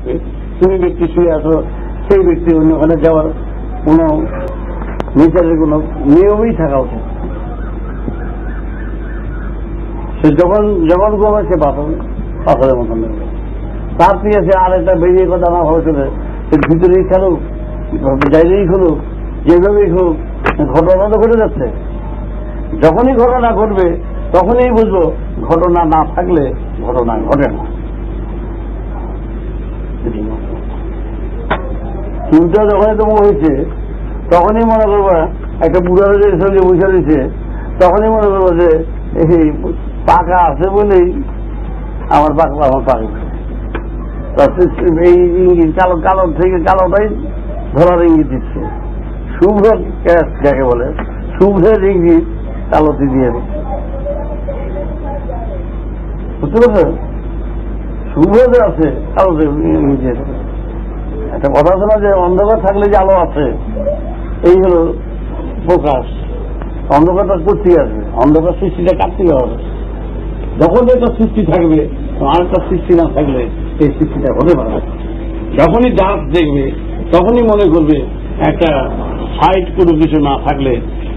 থাকবে তুমি ব্যক্তি শুয়ে আছো, সেই ব্যক্তি অন্য ওখানে যাওয়ার কোনো নেচারের কোনো নিয়মই থাকা উচিত। সে যখন যখন ঘুমায় সে পাথর, পাথরের মতন লাগবে তার থেকে সে আর একটা বেরিয়ে কথা না ভালো চলে, সে ভিতরেই খেলুক বাইরেই খেলুক, যেভাবেই খেলুক, ঘটনা তো ঘটে যাচ্ছে। যখনই ঘটনা ঘটবে, তখনই বুঝব, ঘটনা না থাকলে ঘটনা ঘটে না। চুলটা যখনই তোমার হয়েছে, তখনই মনে করবা একটা বুড়ার যে সঙ্গে বসে রয়েছে, তখনই মনে করব যে এই পাকা আছে বলেই আমার পাকলা আমার পাকা। এই ইঙ্গিত কালো কালো থেকে কালোটাই ধরার ইঙ্গিত দিচ্ছে। শুভ্র ক্যাশ যাকে বলে, শুভ্রের ইঙ্গিত কালোতে দিয়ে দিচ্ছে। বুঝতে পারছ শুভ্র যে আছে কালোতে ইঙ্গিত একটা কথা শোনা যে অন্ধকার থাকলে যে আলো আছে, এই হলো প্রকাশ। অন্ধকারটা করতেই আসবে অন্ধকার সৃষ্টিটা কাটতেই হবে। যখন একটা সৃষ্টি থাকবে আর একটা সৃষ্টি না থাকলে এই সৃষ্টিটা হতে পারে না। যখনই দাঁত দেখবে, তখনই মনে করবে একটা সাইড কোনো কিছু না থাকলে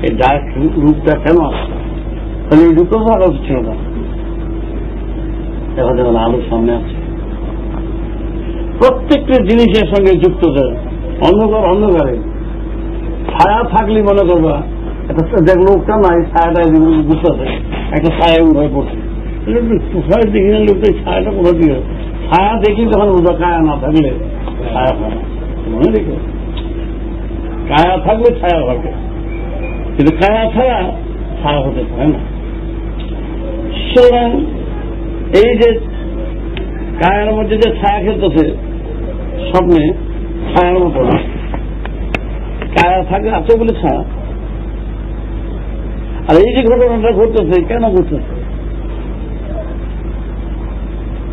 এই ডাক রূপটা কেন আসছে? তাহলে এই রূপটা উচিত ছিল না। দেখা যাবে আলোর সামনে আছে প্রত্যেকটা জিনিসের সঙ্গে যুক্ত যায়। অন্ধকার অন্ধকারে। ছায়া থাকলে মনে করবা, একটা দেখ লোকটা নাই, ছায়াটা বুঝতেছে, একটা ছায়া উঠে পড়ছে। দেখি না লোকটা ছায়াটা কোথা দিয়ে ছায়া দেখি তখন বুঝা কায়া না থাকলে, ছায়া হয় মনে রেখে। কায়া থাকলে ছায়া হবে কিন্তু কায়া ছাড়া ছায়া হতে পারে না। সুতরাং এই যে কায়ার মধ্যে যে ছায়া খেলতেছে, স্বপ্নে ছায়ার মতো না। কায়া থাকে আছে বলে ছায়া। আর এই যে ঘটনাটা ঘটতেছে, কেন ঘটতেছে?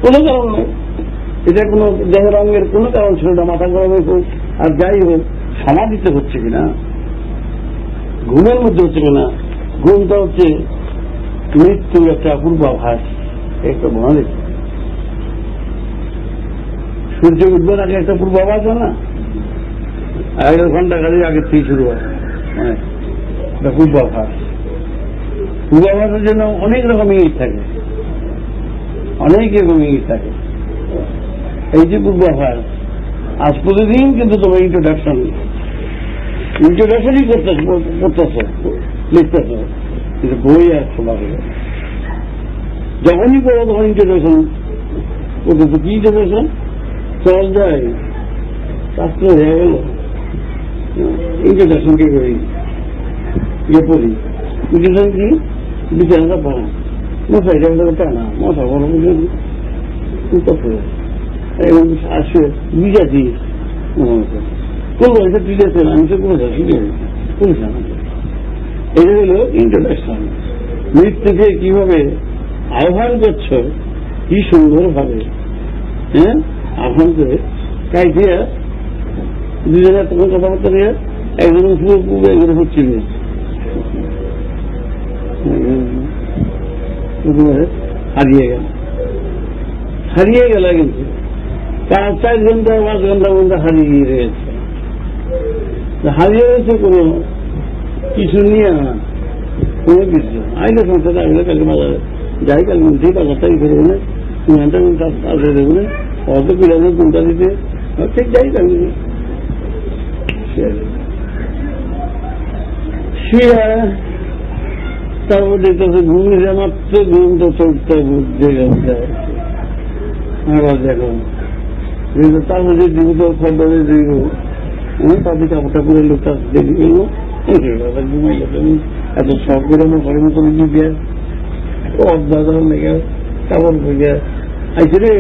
কোনো কারণ নেই। এটা কোনো দেহের অঙ্গের কোনো কারণ ছিল না, মাথা গরম হোক আর যাই হোক, সমাধিতে হচ্ছে কিনা? ঘুমের মধ্যে হচ্ছে কিনা? ঘুমটা হচ্ছে মৃত্যুর একটা পূর্বাভাস। একটা মনে সূর্য উঠবার আগে একটা পূর্বাভাস হয় না? এক ঘণ্টা কাজে আগে থেকে শুরু হয়। মানে পূর্বাভাস। পূর্বাভাসের জন্য অনেক রকম ইঙ্গিত থাকে। অনেক রকম ইঙ্গিত থাকে। এই যে পূর্বাভাস, আজ প্রতিদিন কিন্তু তোমার ইন্ট্রোডাকশন ইন্ট্রোডাকশনই করতেছে লিখতেছে, কিন্তু বই আর শোনা গেল যখনই পড়ো তখন ইন্ট্রোডাকশন করতেছে কি ইন্ট্রোডাকশন চল যায়। শাস্ত্র হয়ে গেল। করি? ইয়ে কি? বিচারটা মশা আসে বিজাতি। কোন আমি তো কোনো এটা হলো ইন্ট্রোডাকশন মৃত্যুকে কীভাবে আহ্বান করছ, কি সুন্দর ভাবে হ্যাঁ? আহ্বান করে কাইটিয়া দুজনের তখন কথাবার্তা নিয়ে একজন শুরু পূর্বে একজন হচ্ছিল হারিয়ে গেল। হারিয়ে গেল কিন্তু। চার চার ঘণ্টা, পাঁচ ঘণ্টা ঘণ্টা হারিয়ে রয়েছে হারিয়ে রয়েছে কোনো কিছু নিয়ে না। কোনো কিছু। আইলে সংসারে আইলে কালকে বাজারে যাই, কালকে উঠে বাজারটাই ফেরে দেবে ঘণ্টা ঘণ্টা আসলে দেবে অত পিলাতে কোনটা দিতে ঠিক যাই কালকে শুয়ে তারপর দেখতেছে ঘুমিয়ে মাত্র ঘুমটা চলতে বুঝতে গেছে আবার দেখো কিন্তু তার মধ্যে জীবিত খবরে দিব। তাদের কাপড়টা করে লোকটা দেখি গেল এত সব করে আমার ঘরের মতো দিয়ে অদ্ভুত লেগে কাপড় ভেঙে আইসে রে।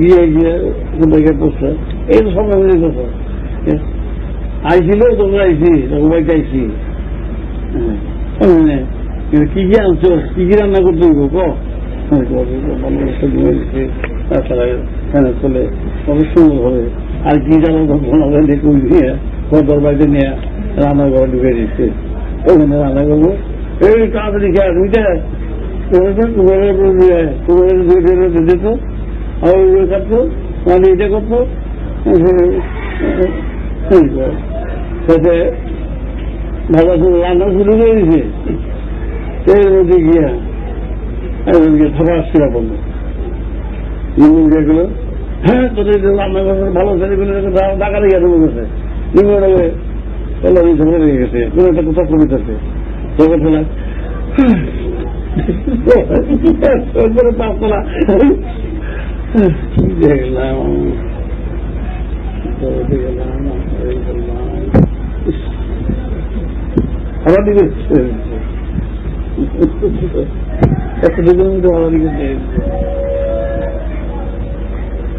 গিয়ে গিয়ে কোথায় বসতো এই তো সব আমি আইছিল তোমরা আইসি, তোমার গাইছি কি কি আনছো? কি কি রান্না করতে চলে অনেক সুন্দর হবে। আর কি জানো ঘটনা দেখুন নিয়ে দরবারে নিয়ে রান্না ঘরে ঢুকে দিচ্ছে রান্না করব এই দিত আর মানে এটা করতো ভালো করে রান্না শুরু করে দিছে এর মধ্যে গিয়া একজনকে থাপাস বলল নিমন গেলো হ্যাঁ তোদের রান্না ভালো টাকা দিয়ে দেবো গেছে নিমন আল্লাহ ঝগড়া লেগে গেছে কোন একটা কোথাও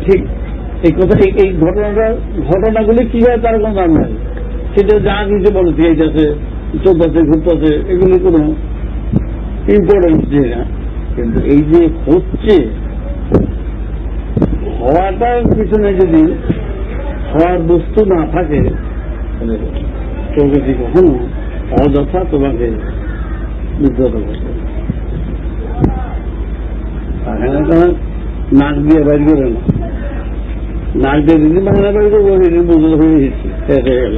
ঠিক এই কথা এই ঘটনাটা ঘটনাগুলি হয় তার কোনো দাম নাই সেটা যা কিছু বলেছে এইটাছে চোদ্দাছে ঘুরতেছে এগুলি কোনো ইম্পর্টেন্স দিয়ে না। কিন্তু এই যে হচ্ছে হওয়াটার পিছনে যদি হওয়ার বস্তু না থাকে কেউ কখনো? অযথা তোমাকে বিব্রত এখানে তোমার নাক দিয়ে বাইর করে না। নাক দিয়ে দিদি বাংলা বাইর করব বুঝতে হয়ে গেছি, শেষ হয়ে গেল।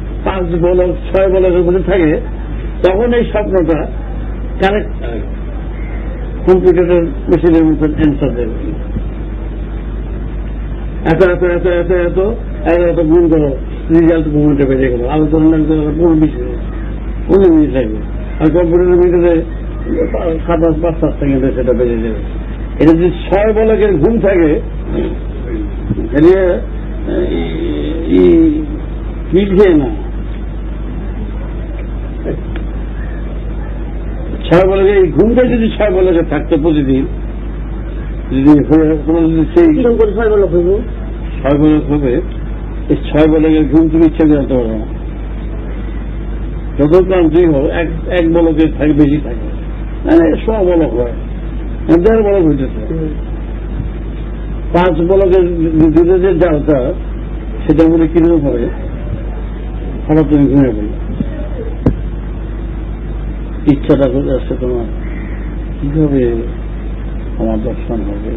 পাঁচ বলক ছয় বলকের মধ্যে থাকে তখন এই স্বপ্নটা কারেক্ট কম্পিউটারের মেশিনের মতন অ্যান্সার দেবে এত এত এত এত এত এত এত গুণ করো রেজাল্ট মুভমেন্টে বেড়ে গেল আলোচনা লাগবে পনেরো বিশ মিনিট পনেরো মিনিট লাগবে আর কম্পিউটারের মিনিটে সাত পাঁচ পাঁচ সাত সেকেন্ডে সেটা বেড়ে যাবে এটা যদি ছয় বলকের ঘুম থাকে মিলছে না ছয় বলকে এই ঘুমটা যদি ছয় বলকে থাকতো প্রতিদিন যদি সেই ছয় বলো ছয় বলক হবে এই ছয় বলকের ঘুম তুমি ইচ্ছা করে আনতে পারবে না। যত ক্লান্তি হোক এক এক বলকের থাকে বেশি থাকে। মানে শ বলক হয়। দেড় বলক হইতেছে পাঁচ বলকের ভিতরে যে জালটা সেটা মধ্যে কীরকম হবে? হঠাৎ তুমি ঘুমিয়ে পড়ল। ইচ্ছাটা করে আসছে তোমার, কীভাবে আমার দর্শন হবে?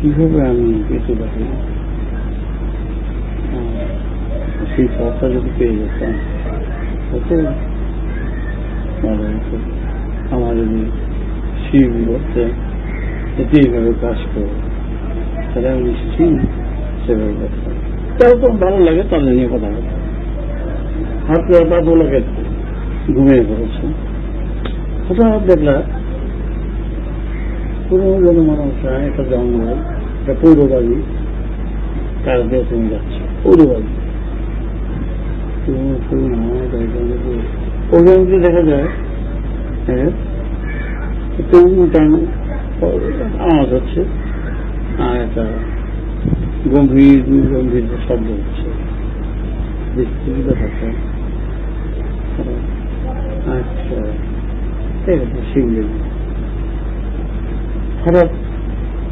কীভাবে আমি বেঁচে থাকি সেই পথটা যদি পেয়ে যেতাম হতো। আমার যদি শিব করতে এটি এইভাবে কাজ করো, তাহলে আমি নিশ্চয়ই সেভাবে করতাম। তাও তো ভালো লাগে তাদের নিয়ে কথা বলতে হাত পা দোলাকে ঘুমিয়ে পড়েছে। হঠাৎ দেখলা পুরো জনমানব একটা জঙ্গল, একটা পৌর বাড়ি তার দিয়ে তুমি যাচ্ছে পৌর বাড়ি ওখানে যদি দেখা যায় হ্যাঁ আওয়াজ হচ্ছে, আর একটা গম্ভীর গম্ভীর শব্দ হচ্ছে। আচ্ছা। শিখলেন খারাপ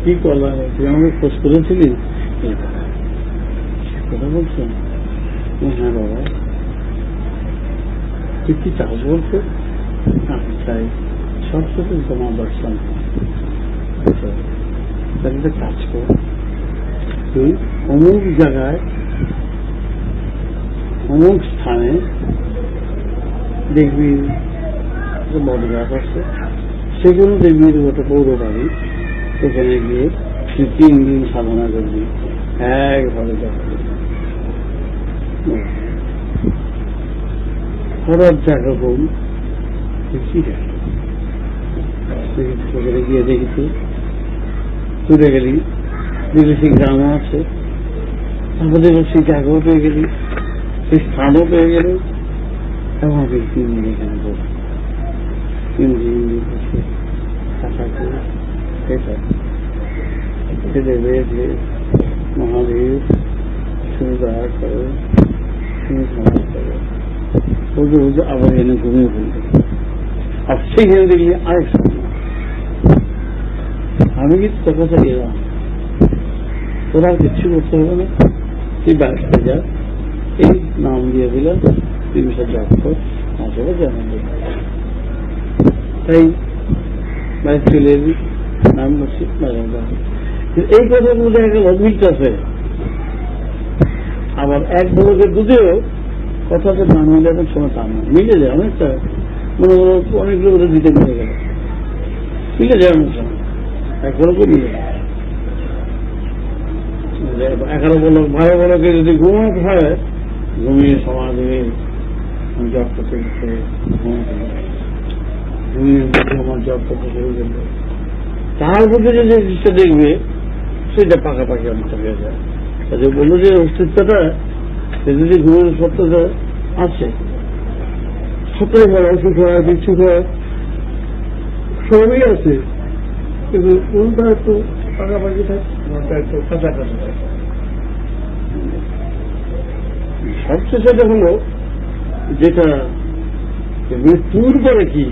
হ্যাঁ তাহলে কাজ কর। তুই অমুক জায়গায় অমুক স্থানে দেখবি বড় গাছ আছে সেগুলো দেখবি ওটা পৌর বাড়ি সেখানে গিয়ে তিন দিন সাধনা করবি। একভাবে খরচ যেরকম সেখানে গিয়ে দেখি ঘুরে গেলি, বিদেশি গ্রামও আছে। আমাদের সেই জায়গাও পেয়ে গেলি, সেই স্থানও পেয়ে গেলি। এবং তিন দিন এখানে বসবো श्री देवेद महावीर श्री दया करो श्री दया करो घूमे घूमते अच्छे हैं देखिए आय हमें भी तक सकेगा ওরা কিচ্ছু করতে হবে না তুই ব্যবসা যা এই নাম দিয়ে দিল তিনশো যাত্র আসলে জানা তাই চলে নাম এই কথার মধ্যে একটা আছে। আবার এক বলকের দুধেও কথাতে না মিলে সময় তা না মিলে যায় অনেকটা। মনে অনেক লোক দিতে মিলে গেল। মিলে যায় অনেক সময়। এক বলকে মিলে এগারো বলক বারো বলকে যদি ঘুমাতে হয়, ঘুমিয়ে দেবে জব করতে তার মধ্যে যে জিনিসটা দেখবে, সেটা পাকাপাকি অনেকটা হয়ে যায় তাহলে বলল যে, অস্তিত্বটা সে যদি ঘুমের সত্যটা আছে, সত্যই হয় অসুখ হয় বিচ্ছুক হয়, সবই আছে। কিন্তু কোনটা একটু পাকাপাকি থাকে কোনটা একটু কাছাকাছি থাকে। সবচেয়ে সেটা হলো, যেটা মৃত্যুর পরে কি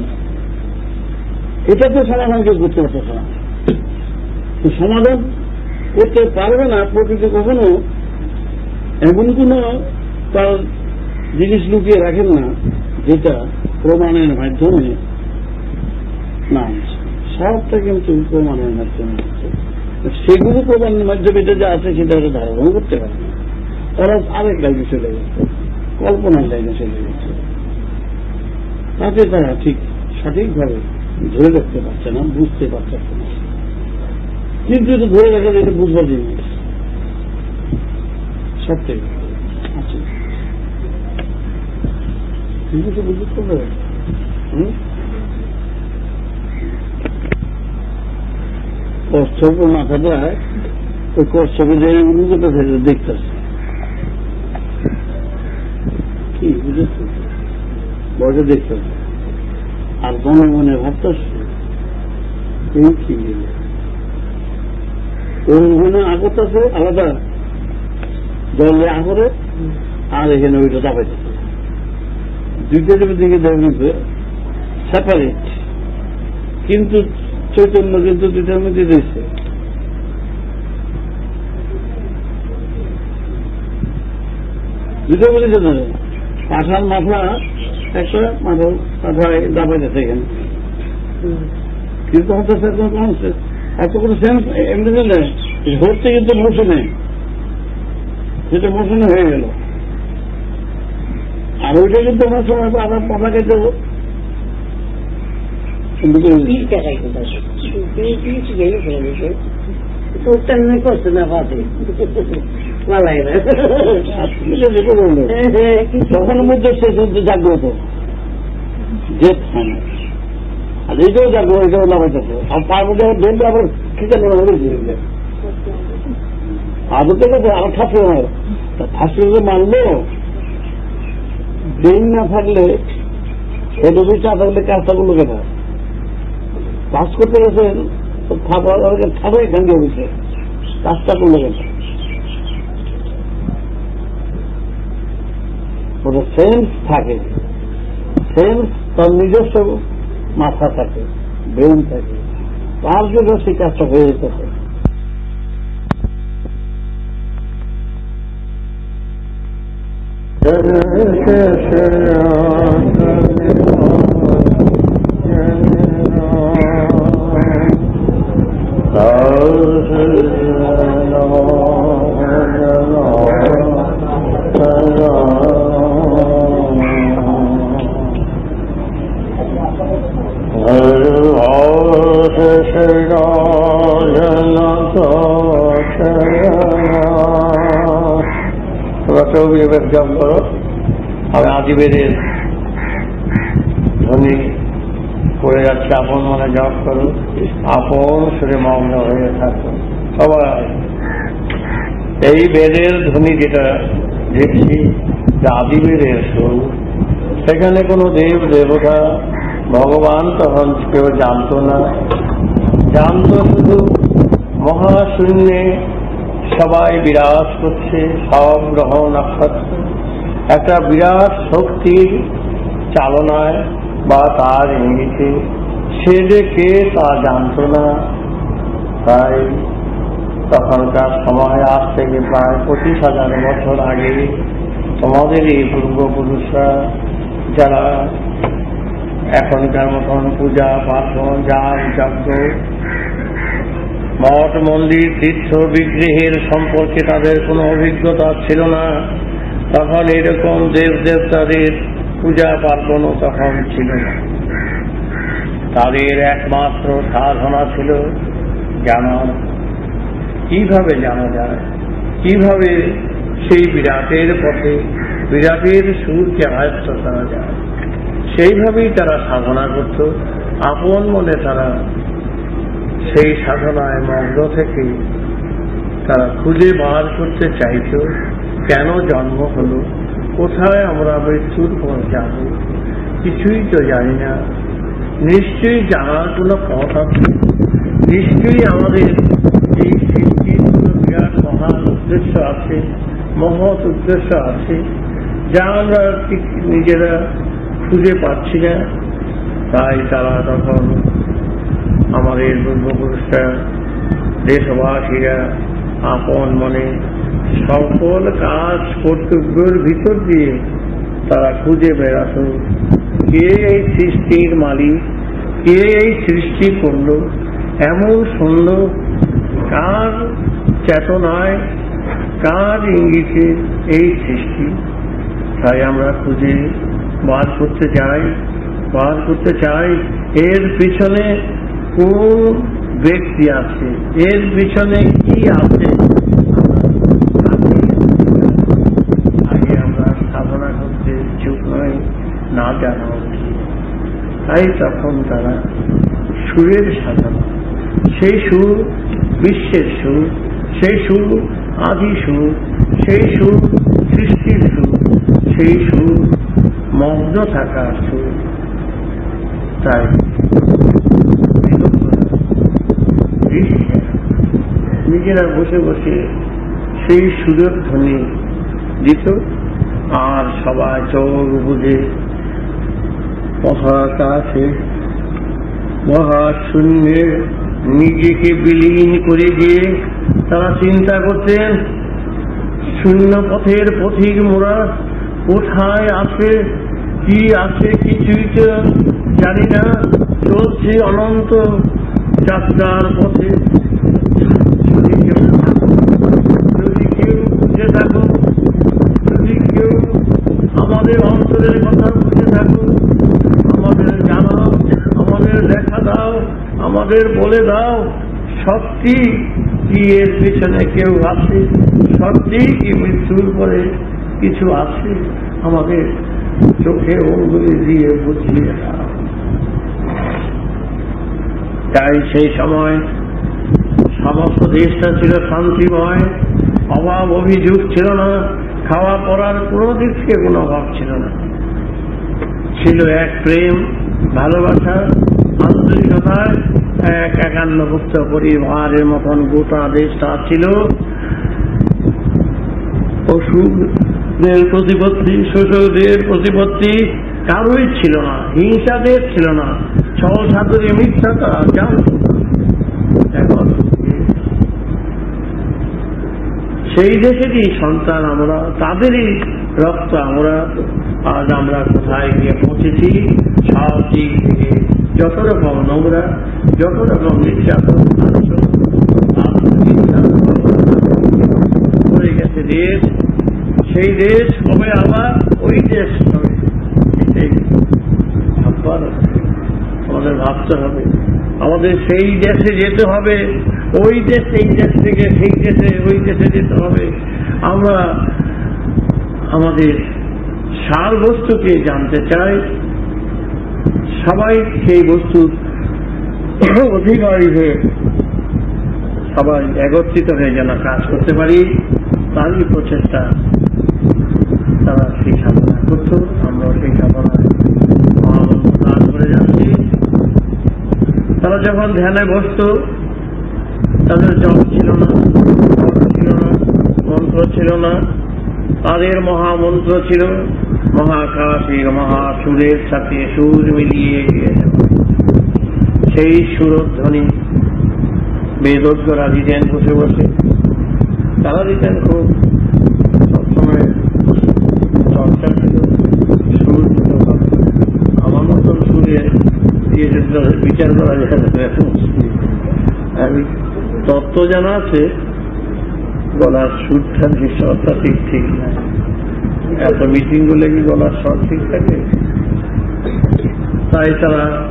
এটা তো সমাধান কেউ করতে পারতেছে না। সমাধান করতে পারবে না প্রকৃতি কখনো, এমন কোন তার জিনিস লুকিয়ে রাখেন না যেটা প্রমাণের মাধ্যমে না সবটা কিন্তু প্রমাণের মাধ্যমে সেগুলো প্রমাণের মাধ্যমে এটা যা আছে সেটা ধারণা করতে পারে না। ওরা আরেক লাইনে চলে গেছে, কল্পনার লাইনে চলে গেছে। তাতে তারা ঠিক সঠিকভাবে ধরে রাখতে পারছে না, বুঝতে পারছে না। কিন্তু এটা ধরে রাখা এটা বুঝবার জিনিস কিন্তু তো বুঝতে ওই কচ্ছপে যে উন্নত দেখতেছে। কি বুঝেছ? বড় দেখতেছে। আর মনে ভাবতেছে এই কি আগত আছে, আলাদা জলে আগরে আর এখানে ওইটা দাবাইতেছে দুইটার দিকে দেখবেন সেপারেট কিন্তু চৈতন্য কিন্তু দুইটার মধ্যে দিয়েছে দুটো বলেছে মাথা একটা মাথা মাথায় দাবাইতেছে এখানে কিন্তু এত কোনো সেন্স এমনি দিলে ধরতে কিন্তু মৌসুমে সেটা মৌসুমে হয়ে গেল আর ওইটা কিন্তু আমার সময় আবার পাতা খেতে করছে না পাতে মালাই না তখন মধ্যে সে কিন্তু জাগ্রত হয় আর এইটাও জাগ্রত এটাও লাগাইতেছে। আর তার মধ্যে ডেন্ট আবার খিচে নেওয়া হয়েছে আদতে গেছে আর থাকবে না থাকলে যে মানলো ডেন না থাকলে সেটা চা থাকলে কাজটা করল কেন কাজ করতে গেছেন খাবার এখান দিয়ে কাজটা করল কেন ওটা সেন্স থাকে সেন্স তার নিজস্ব মাথা থাকে ব্রেন থাকে। তার জন্য সেই কাজটা হয়ে যেতে হয় জপ করো। আমি আদিবেদের ধ্বনি করে যাচ্ছে, আপন মনে জপ করো আপন সুরে মগ্ন হয়ে থাকো সবাই, এই বেদের ধ্বনি যেটা দেখছি, যে আদিবেদের সুর, সেখানে কোনো দেব দেবতা, ভগবান তখন কেউ জানতো না। জানতো শুধু মহাশূন্যে সবাই বিরাজ করছে, সব গ্রহ নক্ষত্র। একটা বিরাট শক্তির চালনায় বা তার ইঙ্গিতে সে যে কে তা জানতো না। তাই তখনকার সময় আজ থেকে প্রায় পঁচিশ হাজার বছর আগে তোমাদের এই পূর্বপুরুষরা যারা এখনকার মতন পূজা, পার্বণ, যাগ, যজ্ঞ মঠ মন্দির তীর্থ বিগ্রহের সম্পর্কে তাদের কোনো অভিজ্ঞতা ছিল না। তখন এরকম দেব দেবতাদের পূজা পার্বণও তখন ছিল না। তাদের একমাত্র সাধনা ছিল জানার কীভাবে জানা যায়? কীভাবে সেই বিরাটের পথে, বিরাটের সুরকে আয়ত্ত করা যায়? সেইভাবেই তারা সাধনা করত। আপন মনে তারা সেই সাধনায় মগ্ন থেকে তারা খুঁজে বার করতে চাইত কেন জন্ম হলো, কোথায় আমরা মৃত্যুর পর যাব, কিছুই তো জানি না। নিশ্চয়ই জানার কোনো পথ আছে? নিশ্চয়ই আমাদের এই সৃষ্টির কোনো বিরাট মহান উদ্দেশ্য আছে, মহৎ উদ্দেশ্য আছে, যা আমরা ঠিক নিজেরা খুঁজে পাচ্ছি না। তাই তারা তখন আমাদের পূর্বপুরুষরা, দেশবাসীরা আপন মনে সকল কাজ, কর্তব্যের ভিতর দিয়ে তারা খুঁজে বেড়াত। কে এই সৃষ্টির মালিক? কে এই সৃষ্টি করল? এমন সুন্দর কার চেতনায়, কার ইঙ্গিতে এই সৃষ্টি? তাই আমরা খুঁজে বার করতে চাই, বার করতে চাই। এর পিছনে কোন ব্যক্তি আছে। এর পিছনে কি আছে? আগে আমরা সাধনা করতে ইচ্ছুক নয় না জানা তাই তখন তারা সুরের সাধনা, সেই সুর বিশ্বের সুর, সেই সুর আদি সুর, সেই সুর সৃষ্টির সুর, সেই সুর মগ্ন থাকার সুর। তাই নিজেরা বসে বসে সেই সুরের ধ্বনি দিত, আর সবাই চোখ বুঝে মহাকাশে মহাশূন্যে নিজেকে বিলীন করে দিয়ে তারা চিন্তা করতেন, শূন্য পথের পথিক মোড়া কোথায় আছে, কি আছে কিছুই তো জানি না, চলছে অনন্ত যাত্রার পথে যদি কেউ যদি কেউ বুঝে থাকো যদি কেউ আমাদের অন্তরের কথা বুঝে থাকো আমাদের জানাও আমাদের দেখা দাও আমাদের বলে দাও, সত্যি কি এর পিছনে কেউ আছে? সত্যি কি মৃত্যুর পরে কিছু আছে? আমাদের চোখে অঙ্গুলি দিয়ে বুঝিয়ে দাও। তাই সেই সময় সমস্ত দেশটা ছিল শান্তিময়, অভাব অভিযোগ ছিল না, খাওয়া পড়ার কোনো দিক থেকে কোনো অভাব ছিল না। ছিল এক প্রেম, ভালোবাসা, আন্তরিকতায় এক একান্নভুক্ত পরিবারের মতন গোটা দেশটা ছিল। অসুখদের প্রতিপত্তি শোষকদের প্রতিপত্তি কারোই ছিল না, হিংসাদের ছিল না। ছল সেই দেশেরই সন্তান আমরা, তাদেরই রক্ত আমরা, আজ আমরা কোথায় গিয়ে পৌঁছেছি? সব দিক থেকে যত রকম নোংরা যত রকম নির্যাতন গেছে সেই দেশ হবে আবার ওই দেশ হবে। আমাদের ভাবতে হবে। আমাদের সেই দেশে যেতে হবে, ওই দেশ এই দেশ থেকে, সেই দেশে ওই দেশে যেতে হবে। আমরা আমাদের সার বস্তুকে জানতে চাই। সবাই সেই বস্তুর অধিকারী হয়ে সবাই একত্রিত হয়ে যেন কাজ করতে পারি, তারই প্রচেষ্টা তারা সেই সাধনা করত। আমরা সেই সাধনায় করে যাচ্ছি। তারা যখন ধ্যানে বসত, তাদের জপ ছিল না ছিল না, মন্ত্র ছিল না, তাদের মহামন্ত্র ছিল। মহাকাশের মহাসুরের সাথে সুর মিলিয়ে গিয়ে যাওয়া। সেই সুরধ্বনি বেদজ্ঞরা দিতেন বসে বসে। তারা দিতেন খুব সবসময় চর্চা ছিল। সুর আমার মতন সুরে তাদের বিচার করা যায় আমি তত্ত্ব জানা আছে, গলার সুরটা নিঃস্বরটা ঠিক ঠিক না এত মিটিংগুলো কি গলার স্বর ঠিক থাকে? তাই তারা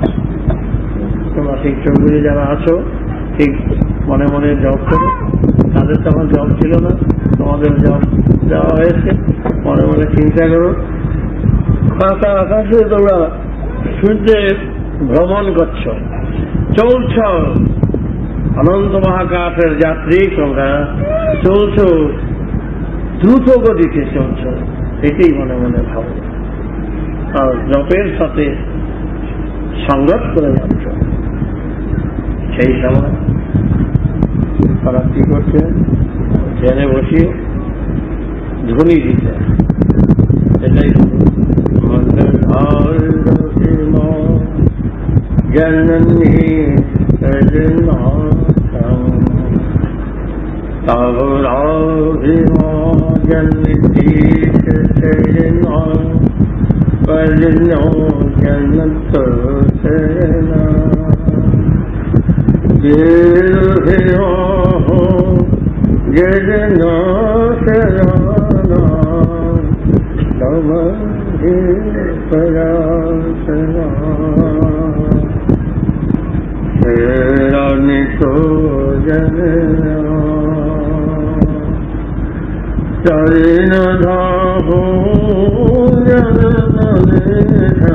তোমরা শিক্ষকগুলি যারা আছো, ঠিক মনে মনে জব করো। তাদের তখন জব ছিল না, তোমাদের জব দেওয়া হয়েছে। মনে মনে চিন্তা করো। ফাঁকা আকাশে তোমরা সূর্যে ভ্রমণ করছ। চলছ অনন্ত মহাকাশের যাত্রী তোমরা। চলছ, দ্রুত গতিতে চলছ। এটাই মনে মনে ভাবো। আর জপের সাথে সংগত করে যাচ্ছ সেই সময় তারা কি করছে, জেনে বসিয়ে ধ্বনি দিতে এটাই জননী जन्मदीप सजना परनो जन्मत सेना देहो जना सराना तब हे परा चरण भा जले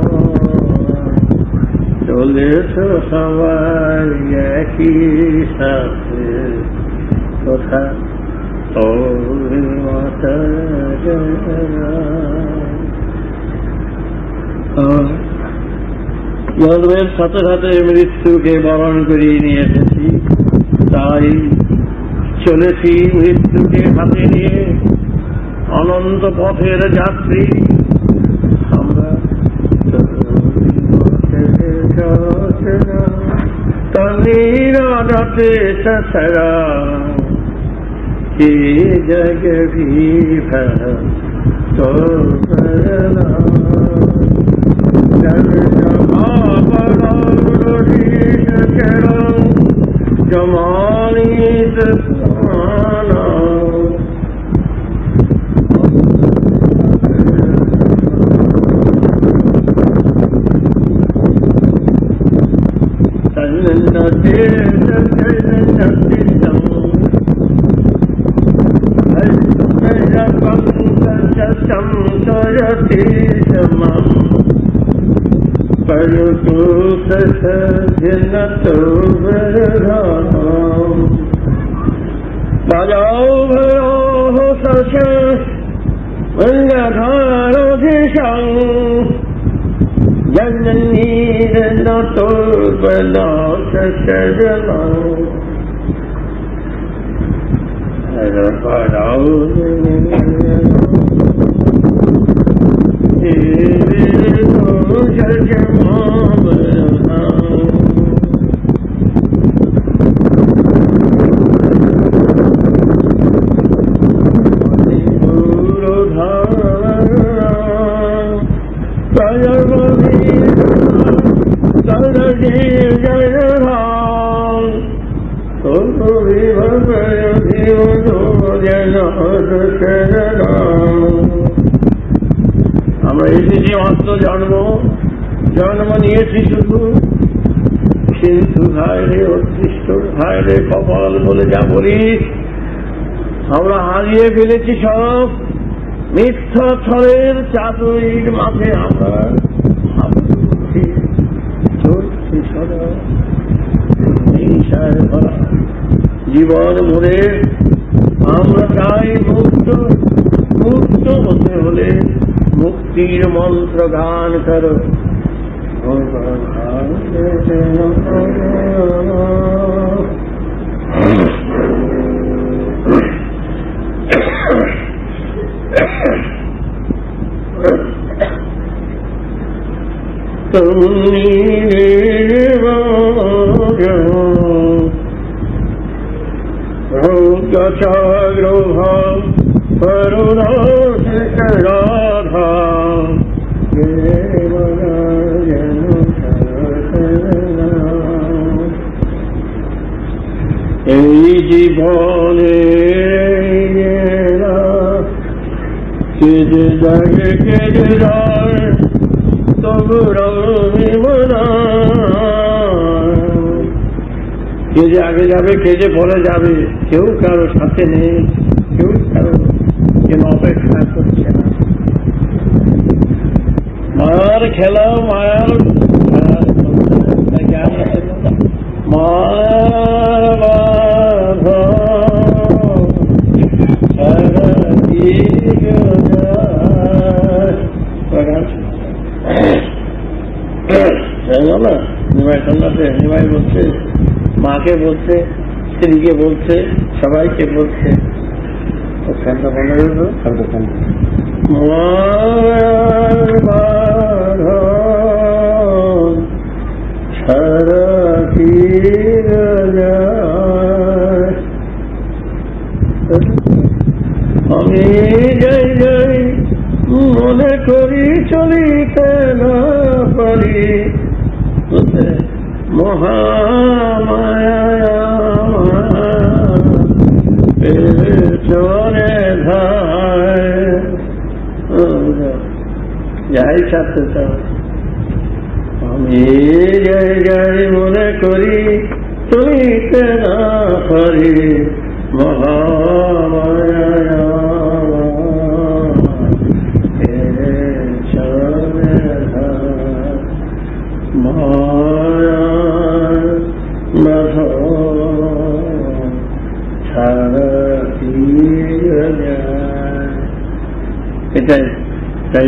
সহস্রবীর চলেছ সবাই একই সাথে কোথা জন্মের সাথে সাথে মৃত্যুকে বরণ করিয়ে নিয়ে এসেছি তাই চলেছি মৃত্যুকে হাতে নিয়ে অনন্ত পথের যাত্রী मीरा रे ससरा ये जग भी तो करना जग जमा जमानी Krishna জন্ম জন্ম নিয়েছি শুধু কিন্তু হায়রে অদৃষ্ট হায়রে কপাল বলে যা বলি আমরা হারিয়ে ফেলেছি সব। মিথ্যা ছড়ের চাতুরির মাঝে আমরা জীবন ভরে আমরা চাই মুক্ত মুক্ত হতে হলে মুক্তির মন্ত্র গান করো তুমি রৌদ্রচাগ্রহ জীবনে কেজে জাগে, কেজে মনা। কে যে আগে যাবে কে যে পরে যাবে, কেউ কারও সাথে নেই কেউ কারও যেন অপেক্ষা করছে না মায়ার খেলা মায়ার জ্ঞান আছে না? মায়ার বাধা সারা দিগ যায়। প্রকাশ। হয়ে গেল না নিমাই সন্ন্যাসে নিমাই বলছে মাকে বলছে স্ত্রীকে বলছে সবাইকে বলছে। আমি যাই যাই মনে করি চলিতে না পারি মহামায়া আমি যাই যাই মনে করি চলিতে না পারি মহামায়া এটাই তাই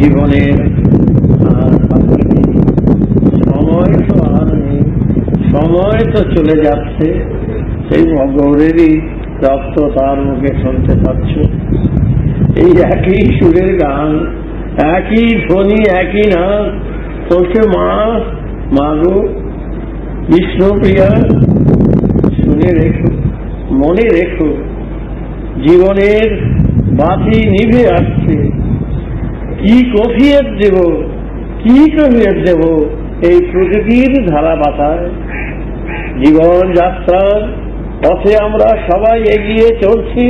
জীবনের আর সময় তো আর নেই, সময় তো চলে যাচ্ছে। সেই গৌরেরই রক্ত তার মুখে শুনতে পাচ্ছ। এই একই সুরের গান, একই ধ্বনি, একই নাম, তোকে মা মাগো, বিষ্ণুপ্রিয়া, শুনে রেখো, মনে রেখো, জীবনের বাতি নিভে আসছে। কি কফিয়ত দেব কি কফিয়ত দেব এই প্রকৃতির ধারা বাতায় জীবন যাত্রার পথে আমরা সবাই এগিয়ে চলছি।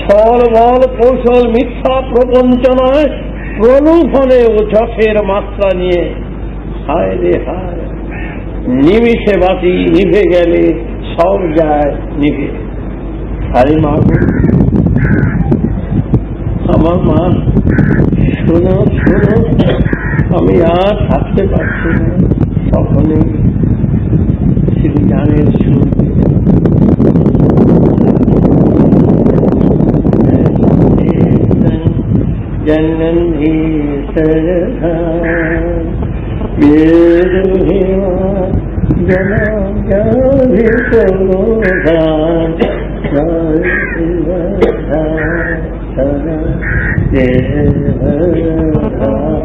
ছল বল কৌশল মিথ্যা প্রপঞ্চনায় প্রলোভনে ও যশের মাত্রা নিয়ে। হায় রে হায়, নিমিষে বাতি নিভে গেলে সব যায় নিভে। আরে মা মা শোনো শোনো আমি আর থাকতে পারছি না সকলে শ্রী গানের সুর जनन ही सरधा बेरुहिमा जना जाहि कोधान सदा